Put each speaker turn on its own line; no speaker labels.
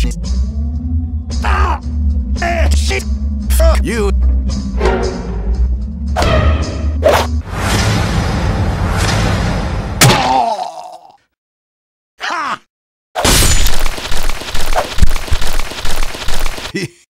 shit. Ah! Eh, shit! Fuck you! Oh.
Ha!